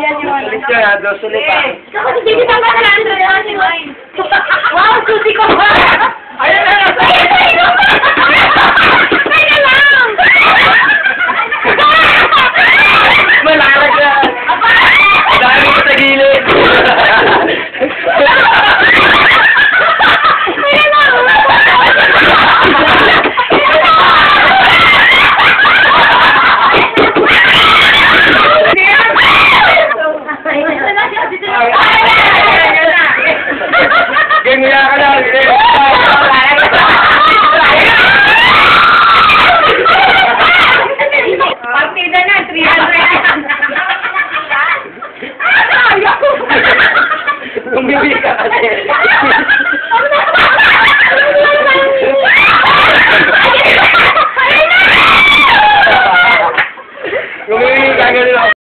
Yan yung ano. Alis ka na, dos ulit pa. Ako Umbibi ka kasi. Umbibi ka ganun.